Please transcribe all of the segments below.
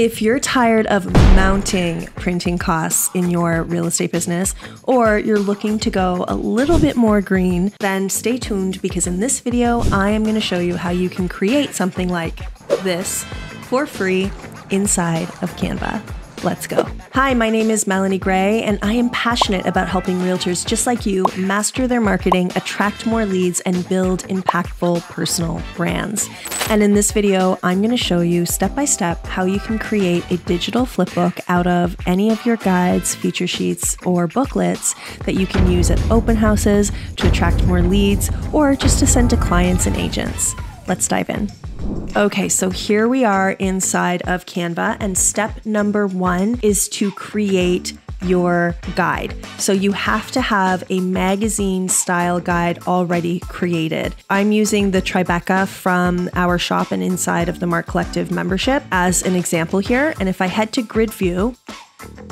If you're tired of mounting printing costs in your real estate business, or you're looking to go a little bit more green, then stay tuned because in this video, I am going to show you how you can create something like this for free inside of Canva. Let's go. Hi, my name is Melanie Grey, and I am passionate about helping realtors just like you master their marketing, attract more leads, and build impactful personal brands. And in this video, I'm going to show you step by step how you can create a digital flipbook out of any of your guides, feature sheets, or booklets that you can use at open houses to attract more leads or just to send to clients and agents. Let's dive in. Okay, so here we are inside of Canva, and step number one is to create your guide. So you have to have a magazine style guide already created. I'm using the Tribeca from our shop and inside of the Marque Collective membership as an example here. And if I head to grid view,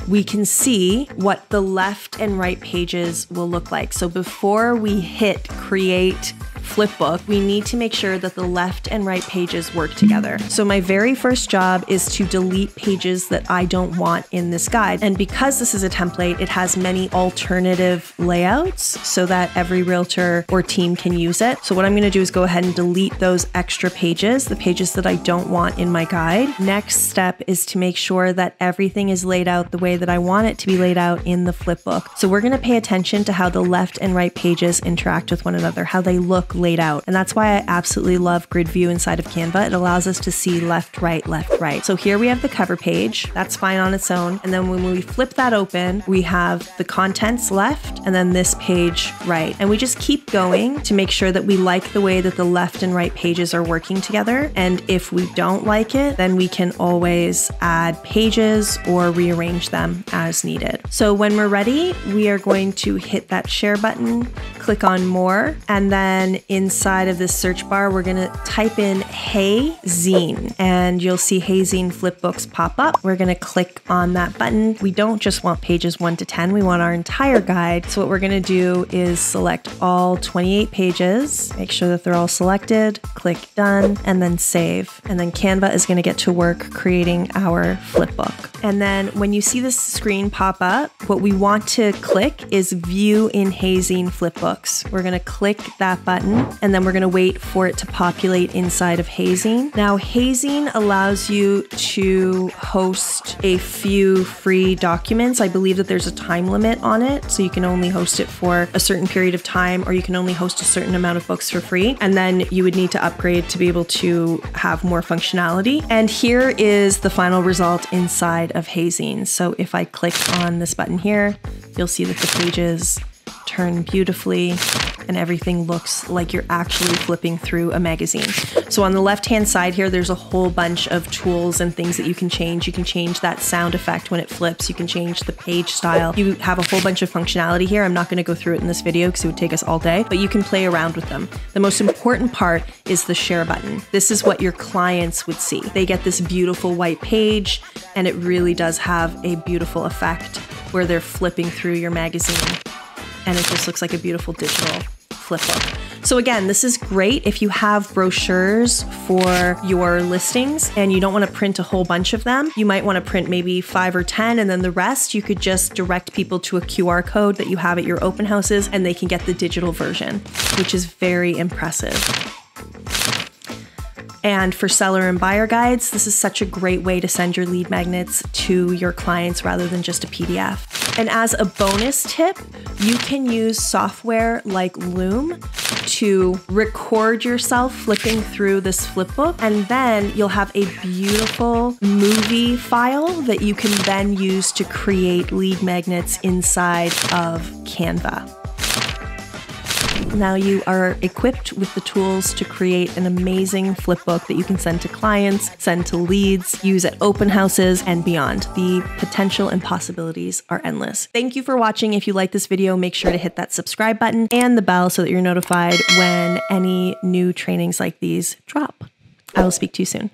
we can see what the left and right pages will look like. So before we hit create flipbook, we need to make sure that the left and right pages work together. So my very first job is to delete pages that I don't want in this guide. And because this is a template, it has many alternative layouts so that every realtor or team can use it. So what I'm gonna do is go ahead and delete those extra pages, the pages that I don't want in my guide. Next step is to make sure that everything is laid out the way that I want it to be laid out in the flipbook. So we're gonna pay attention to how the left and right pages interact with one another, how they look laid out. And that's why I absolutely love grid view inside of Canva. It allows us to see left, right, left, right. So here we have the cover page. That's fine on its own. And then when we flip that open, we have the contents left and then this page right. And we just keep going to make sure that we like the way that the left and right pages are working together. And if we don't like it, then we can always add pages or rearrange them as needed. So when we're ready, we are going to hit that share button, click on more, and then inside of this search bar, we're gonna type in Heyzine and you'll see Heyzine flipbooks pop up. We're gonna click on that button. We don't just want pages one to 10, we want our entire guide. So what we're gonna do is select all 28 pages, make sure that they're all selected, click done, and then save. And then Canva is gonna get to work creating our flipbook. And then when you see this screen pop up, what we want to click is view in Heyzine flipbooks. We're gonna click that button and then we're gonna wait for it to populate inside of Heyzine. Now, Heyzine allows you to host a few free documents. I believe that there's a time limit on it, so you can only host it for a certain period of time, or you can only host a certain amount of books for free. And then you would need to upgrade to be able to have more functionality. And here is the final result inside of Heyzine. So if I click on this button here, you'll see that the pages turn beautifully and everything looks like you're actually flipping through a magazine. So on the left hand side here, there's a whole bunch of tools and things that you can change. You can change that sound effect when it flips. You can change the page style. You have a whole bunch of functionality here. I'm not gonna go through it in this video because it would take us all day, but you can play around with them. The most important part is the share button. This is what your clients would see. They get this beautiful white page and it really does have a beautiful effect where they're flipping through your magazine and it just looks like a beautiful digital flip book. So again, this is great if you have brochures for your listings and you don't want to print a whole bunch of them. You might want to print maybe five or 10 and then the rest you could just direct people to a QR code that you have at your open houses and they can get the digital version, which is very impressive. And for seller and buyer guides, this is such a great way to send your lead magnets to your clients rather than just a PDF. And as a bonus tip, you can use software like Loom to record yourself flipping through this flipbook, and then you'll have a beautiful movie file that you can then use to create lead magnets inside of Canva. Now you are equipped with the tools to create an amazing flipbook that you can send to clients, send to leads, use at open houses, and beyond. The potential and possibilities are endless. Thank you for watching. If you like this video, make sure to hit that subscribe button and the bell so that you're notified when any new trainings like these drop. I will speak to you soon.